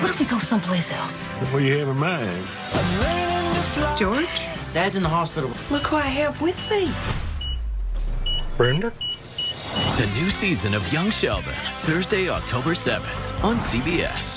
What if we go someplace else? What do you have in mind? George, Dad's in the hospital. look who I have with me. Brenda? The new season of Young Sheldon, Thursday, October 7th on CBS.